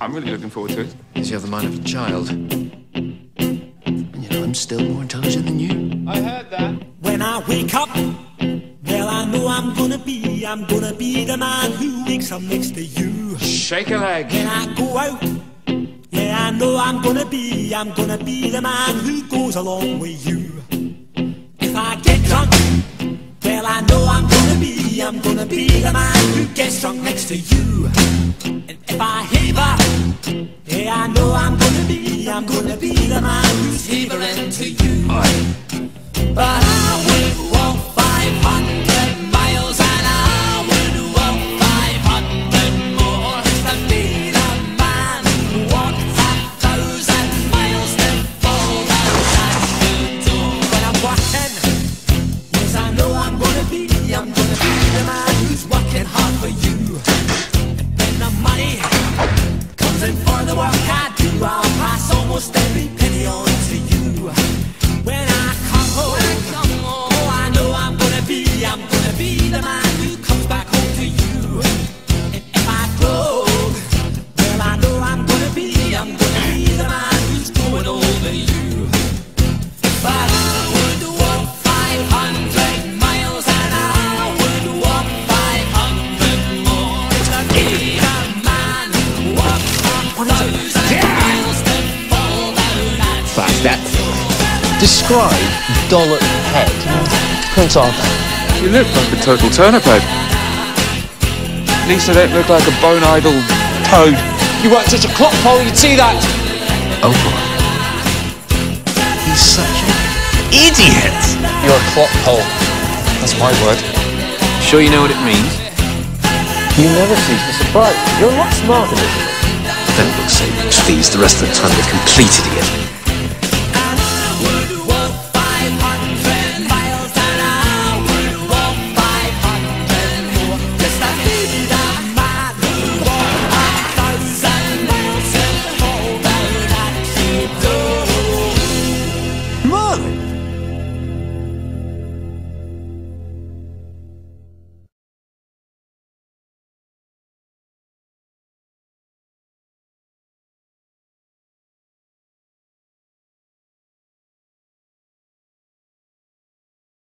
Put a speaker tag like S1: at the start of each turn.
S1: I'm really looking forward to it.
S2: Because you have the mind of a child. And you know, I'm still more intelligent than you.
S1: I heard that.
S3: When I wake up, well, I know I'm gonna be, I'm gonna be the man who wakes up next to you.
S1: Shake a leg.
S3: When I go out, yeah, I know I'm gonna be, I'm gonna be the man who goes along with you. If I get drunk, well, I know I'm gonna be, I'm gonna be the man who gets drunk next to you. And if I heaver, yeah, I know I'm gonna be, I'm gonna be the man who's heavering to you. But I would walk 500 miles and I would walk 500 more to be the man who walked a thousand miles to fall at the door. But I'm walking, yes I know I'm gonna be, I'm gonna be the man who's working hard for you. And the money comes in the work I do, I'll pass almost every walks a thousand miles to fall down at
S4: Fast that. Describe dollop head. Prince Arthur.
S1: You look like a total turnip head. Lisa don't look like a bone idle toad.
S4: You weren't such a clotpole, you'd see that.
S2: Oh boy. He's such an idiot.
S4: You're a clock pole.
S1: That's my word.
S2: Sure you know what it means?
S4: You never cease to surprise. You're a lot smarter than me.
S2: Don't look so pleased the rest of the time, you're a complete idiot.